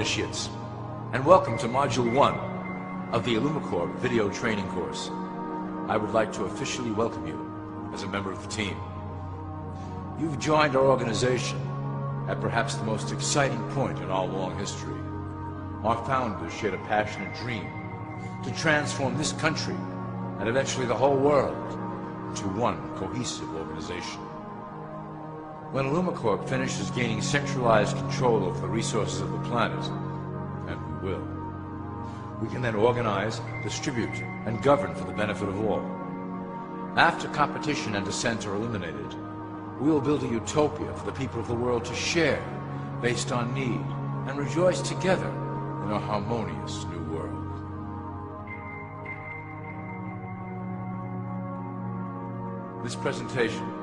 Initiates, and welcome to Module 1 of the Illumicorp video training course. I would like to officially welcome you as a member of the team. You've joined our organization at perhaps the most exciting point in our long history. Our founders shared a passionate dream to transform this country and eventually the whole world to one cohesive organization. When Illumicorp finishes gaining centralized control over the resources of the planet, and we will, we can then organize, distribute, and govern for the benefit of all. After competition and dissent are eliminated, we will build a utopia for the people of the world to share based on need and rejoice together in a harmonious new world. This presentation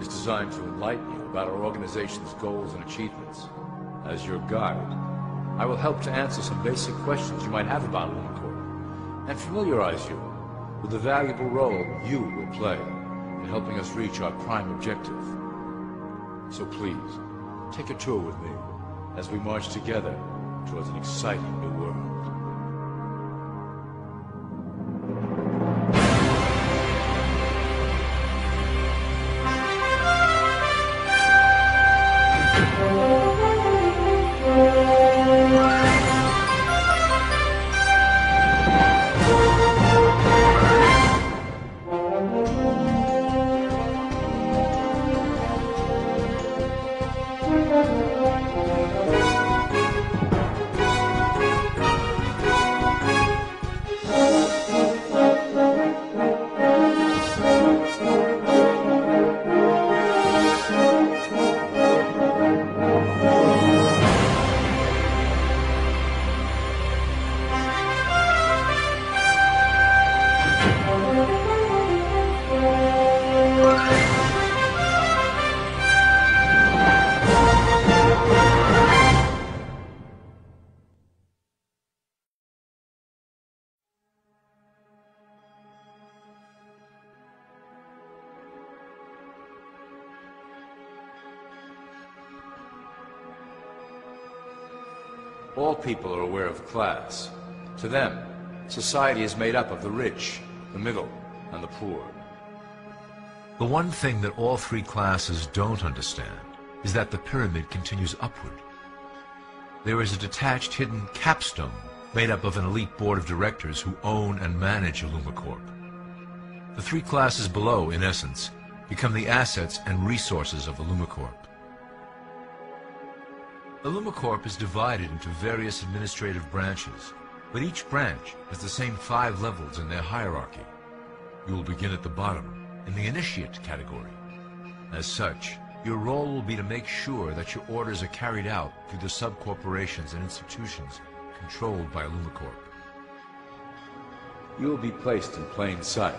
is designed to enlighten you about our organization's goals and achievements. As your guide, I will help to answer some basic questions you might have about Illumicorp and familiarize you with the valuable role you will play in helping us reach our prime objective. So please, take a tour with me as we march together towards an exciting new world. All people are aware of class. To them, society is made up of the rich, the middle, and the poor. The one thing that all three classes don't understand is that the pyramid continues upward. There is a detached hidden capstone made up of an elite board of directors who own and manage Illumicorp. The three classes below, in essence, become the assets and resources of Illumicorp. Illumicorp is divided into various administrative branches, but each branch has the same five levels in their hierarchy. You will begin at the bottom, in the Initiate category. As such, your role will be to make sure that your orders are carried out through the sub-corporations and institutions controlled by Illumicorp. You will be placed in plain sight,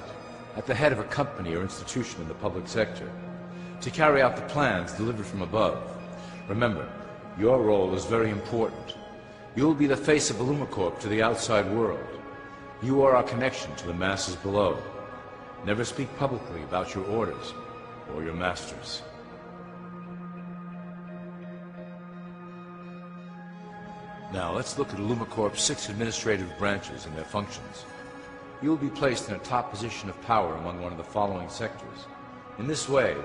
at the head of a company or institution in the public sector, to carry out the plans delivered from above. Remember, your role is very important. You will be the face of Illumicorp to the outside world. You are our connection to the masses below. Never speak publicly about your orders or your masters. Now, let's look at Illumicorp's six administrative branches and their functions. You will be placed in a top position of power among one of the following sectors. In this way,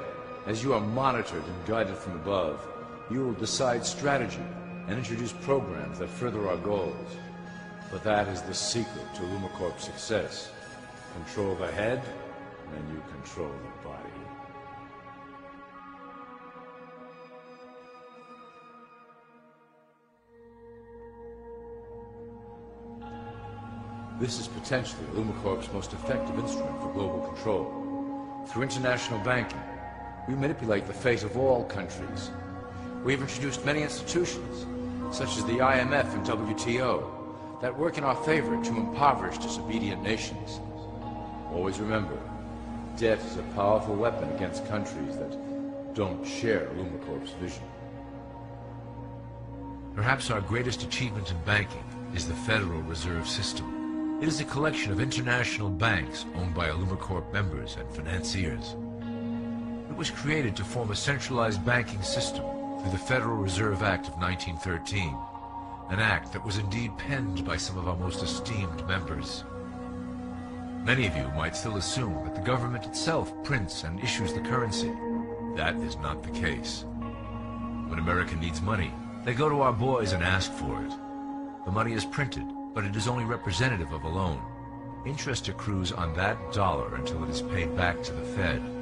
as you are monitored and guided from above, you will decide strategy and introduce programs that further our goals. But that is the secret to Illumicorp's success. Control the head, and you control the body. This is potentially Illumicorp's most effective instrument for global control. Through international banking, we manipulate the fate of all countries. We've introduced many institutions, such as the IMF and WTO, that work in our favor to impoverish disobedient nations. Always remember, debt is a powerful weapon against countries that don't share Illumicorp's vision. Perhaps our greatest achievement in banking is the Federal Reserve System. It is a collection of international banks owned by Illumicorp members and financiers. It was created to form a centralized banking system through the Federal Reserve Act of 1913 an act that was indeed penned by some of our most esteemed members. Many of you might still assume that the government itself prints and issues the currency. That is not the case. When America needs money, they go to our boys and ask for it. The money is printed, but it is only representative of a loan. Interest accrues on that dollar until it is paid back to the Fed.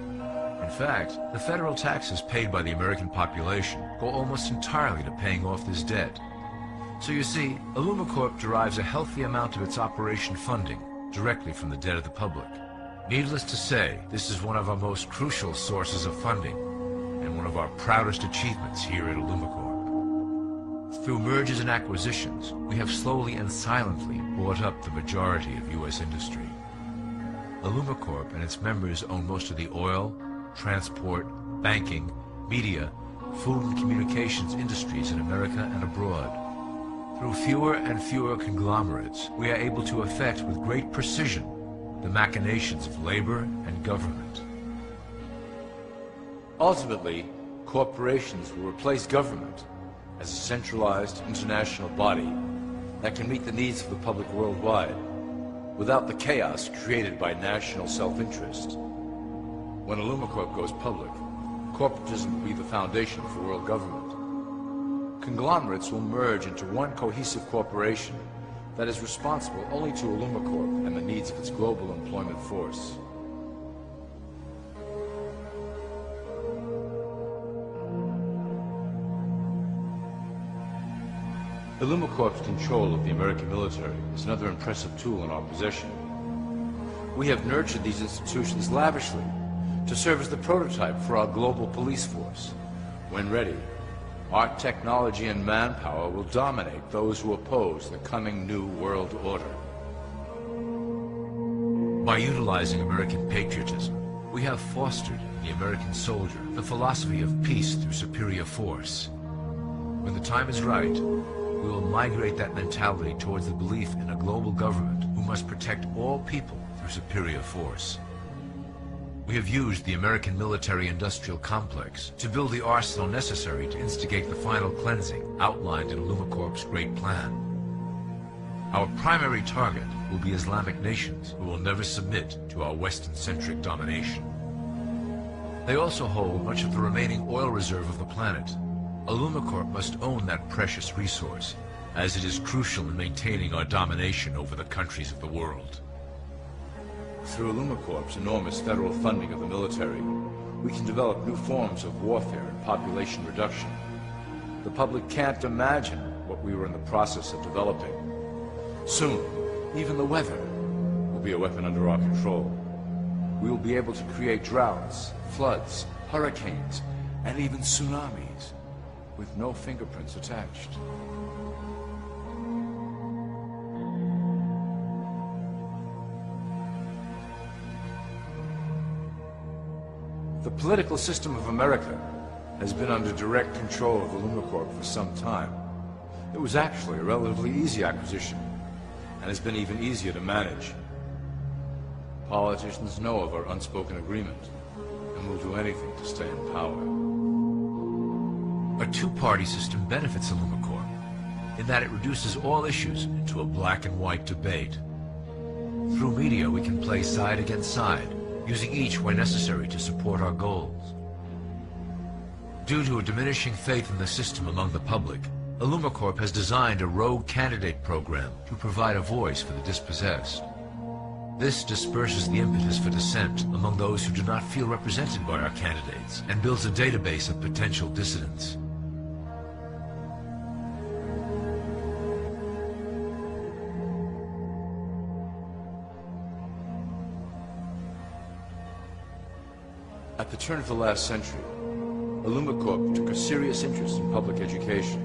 In fact, the federal taxes paid by the American population go almost entirely to paying off this debt. So you see, Illumicorp derives a healthy amount of its operation funding directly from the debt of the public. Needless to say, this is one of our most crucial sources of funding and one of our proudest achievements here at Illumicorp. Through mergers and acquisitions, we have slowly and silently bought up the majority of U.S. industry. Illumicorp and its members own most of the oil, transport, banking, media, food and communications industries in America and abroad. Through fewer and fewer conglomerates, we are able to affect with great precision the machinations of labor and government. Ultimately, corporations will replace government as a centralized international body that can meet the needs of the public worldwide without the chaos created by national self-interest. When Illumicorp goes public, corporatism will be the foundation for world government. Conglomerates will merge into one cohesive corporation that is responsible only to Illumicorp and the needs of its global employment force. Illumicorp's control of the American military is another impressive tool in our possession. We have nurtured these institutions lavishly to serve as the prototype for our global police force. When ready, our technology and manpower will dominate those who oppose the coming new world order. By utilizing American patriotism, we have fostered in the American soldier the philosophy of peace through superior force. When the time is right, we will migrate that mentality towards the belief in a global government who must protect all people through superior force. We have used the American military-industrial complex to build the arsenal necessary to instigate the final cleansing outlined in Illumicorp's Great Plan. Our primary target will be Islamic nations who will never submit to our Western-centric domination. They also hold much of the remaining oil reserve of the planet. Illumicorp must own that precious resource, as it is crucial in maintaining our domination over the countries of the world. Through Illumicorp's enormous federal funding of the military, we can develop new forms of warfare and population reduction. The public can't imagine what we were in the process of developing. Soon, even the weather will be a weapon under our control. We will be able to create droughts, floods, hurricanes, and even tsunamis with no fingerprints attached. The political system of America has been under direct control of Illumicorp for some time. It was actually a relatively easy acquisition, and has been even easier to manage. Politicians know of our unspoken agreement, and will do anything to stay in power. A two-party system benefits Illumicorp in that it reduces all issues into a black and white debate. Through media, we can play side against side, using each where necessary to support our goals. Due to a diminishing faith in the system among the public, Illumicorp has designed a rogue candidate program to provide a voice for the dispossessed. This disperses the impetus for dissent among those who do not feel represented by our candidates and builds a database of potential dissidents. At the turn of the last century, Illumicorp took a serious interest in public education.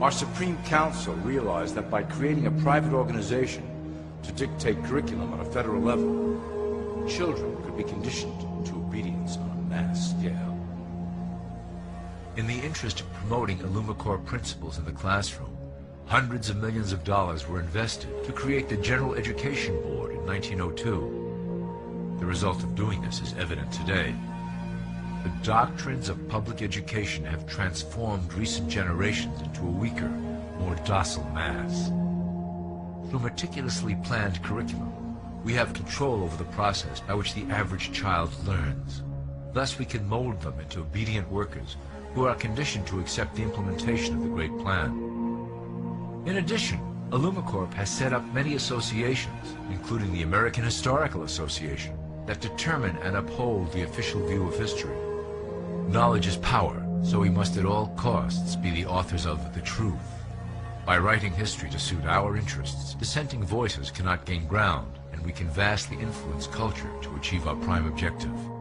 Our Supreme Council realized that by creating a private organization to dictate curriculum on a federal level, children could be conditioned to obedience on a mass scale. In the interest of promoting Illumicorp principles in the classroom, hundreds of millions of dollars were invested to create the General Education Board in 1902. The result of doing this is evident today. The doctrines of public education have transformed recent generations into a weaker, more docile mass. Through meticulously planned curriculum, we have control over the process by which the average child learns. Thus we can mold them into obedient workers who are conditioned to accept the implementation of the Great Plan. In addition, Illumicorp has set up many associations, including the American Historical Association, that determine and uphold the official view of history. Knowledge is power, so we must at all costs be the authors of the truth. By writing history to suit our interests, dissenting voices cannot gain ground, and we can vastly influence culture to achieve our prime objective.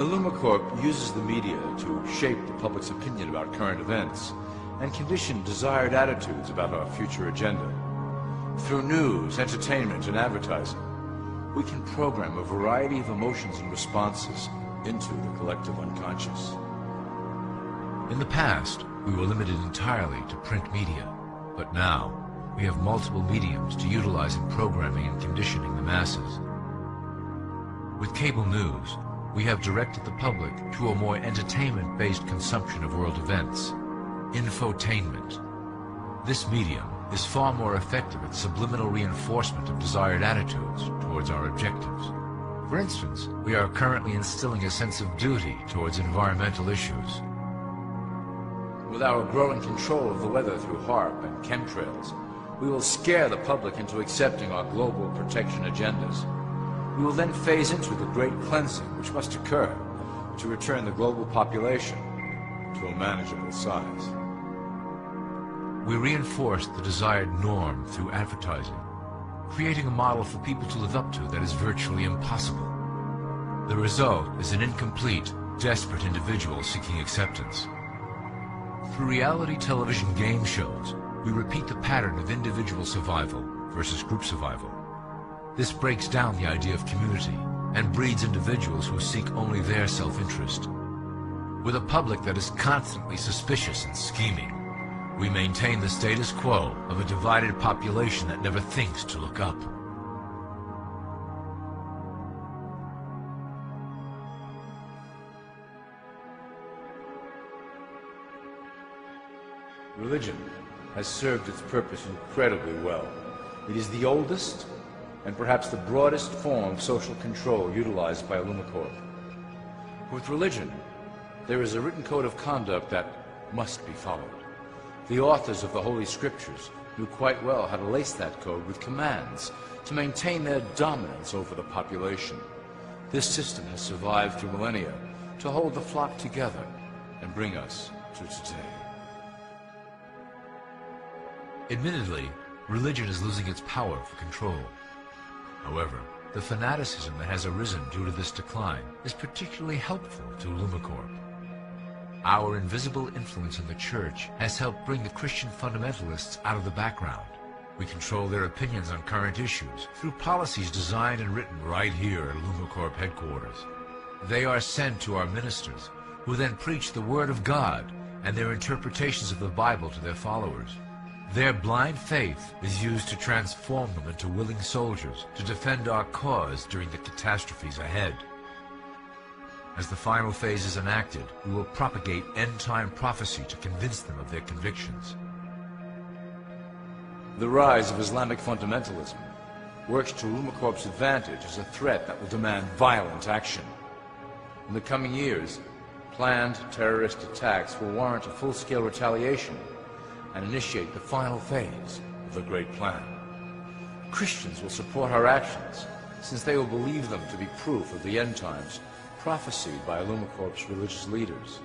Illumicorp uses the media to shape the public's opinion about current events and condition desired attitudes about our future agenda. Through news, entertainment, and advertising, we can program a variety of emotions and responses into the collective unconscious. In the past, we were limited entirely to print media, but now we have multiple mediums to utilize in programming and conditioning the masses. With cable news, we have directed the public to a more entertainment-based consumption of world events, infotainment. This medium is far more effective at subliminal reinforcement of desired attitudes towards our objectives. For instance, we are currently instilling a sense of duty towards environmental issues. With our growing control of the weather through HAARP and chemtrails, we will scare the public into accepting our global protection agendas. We will then phase into the great cleansing which must occur to return the global population to a manageable size. We reinforce the desired norm through advertising, creating a model for people to live up to that is virtually impossible. The result is an incomplete, desperate individual seeking acceptance. Through reality television game shows, we repeat the pattern of individual survival versus group survival. This breaks down the idea of community and breeds individuals who seek only their self-interest. With a public that is constantly suspicious and scheming, we maintain the status quo of a divided population that never thinks to look up. Religion has served its purpose incredibly well. It is the oldest and perhaps the broadest form of social control utilized by Illumicorp. With religion, there is a written code of conduct that must be followed. The authors of the Holy Scriptures knew quite well how to lace that code with commands to maintain their dominance over the population. This system has survived through millennia to hold the flock together and bring us to today. Admittedly, religion is losing its power for control. However, the fanaticism that has arisen due to this decline is particularly helpful to Illumicorp. Our invisible influence in the Church has helped bring the Christian fundamentalists out of the background. We control their opinions on current issues through policies designed and written right here at Illumicorp headquarters. They are sent to our ministers, who then preach the Word of God and their interpretations of the Bible to their followers. Their blind faith is used to transform them into willing soldiers to defend our cause during the catastrophes ahead. As the final phase is enacted, we will propagate end-time prophecy to convince them of their convictions. The rise of Islamic fundamentalism works to Illumicorp's advantage as a threat that will demand violent action. In the coming years, planned terrorist attacks will warrant a full-scale retaliation and initiate the final phase of the Great Plan. Christians will support our actions, since they will believe them to be proof of the end times prophesied by Illumicorp's religious leaders.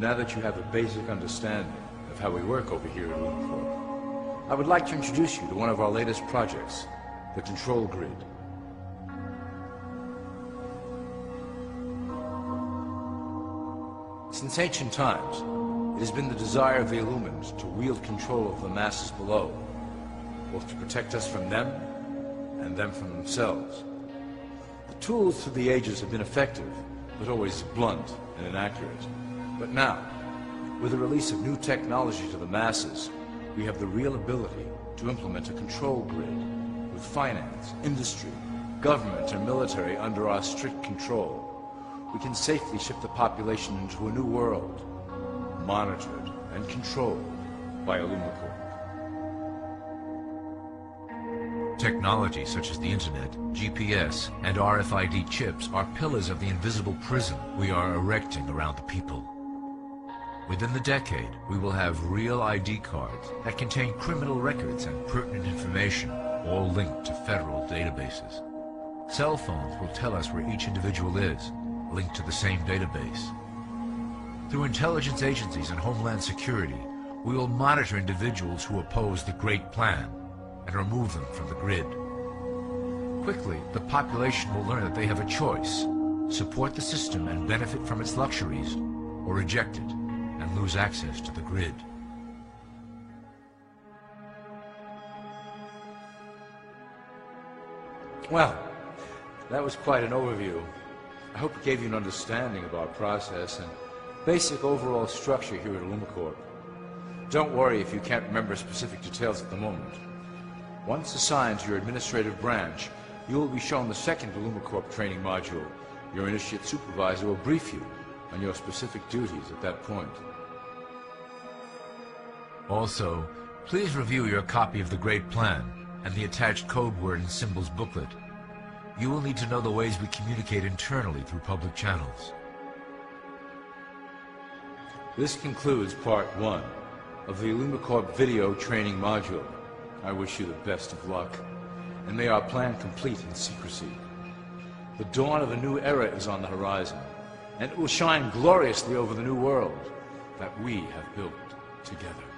Now that you have a basic understanding of how we work over here at Illumicorp, I would like to introduce you to one of our latest projects, the Control Grid. Since ancient times, it has been the desire of the Illumins to wield control of the masses below, both to protect us from them and them from themselves. The tools through the ages have been effective, but always blunt and inaccurate. But now, with the release of new technology to the masses, we have the real ability to implement a control grid with finance, industry, government, and military under our strict control. We can safely ship the population into a new world, monitored and controlled by Illumicorp. Technology such as the internet, GPS, and RFID chips are pillars of the invisible prison we are erecting around the people. Within the decade, we will have real ID cards that contain criminal records and pertinent information, all linked to federal databases. Cell phones will tell us where each individual is, linked to the same database. Through intelligence agencies and Homeland Security, we will monitor individuals who oppose the Great Plan and remove them from the grid. Quickly, the population will learn that they have a choice, support the system and benefit from its luxuries, or reject it and lose access to the grid. Well, that was quite an overview. I hope it gave you an understanding of our process and basic overall structure here at Illumicorp. Don't worry if you can't remember specific details at the moment. Once assigned to your administrative branch, you will be shown the second Illumicorp training module. Your initiate supervisor will brief you on your specific duties at that point. Also, please review your copy of the Great Plan and the attached code word and symbols booklet. You will need to know the ways we communicate internally through public channels. This concludes part one of the Illumicorp video training module. I wish you the best of luck, and may our plan complete in secrecy. The dawn of a new era is on the horizon, and it will shine gloriously over the new world that we have built together.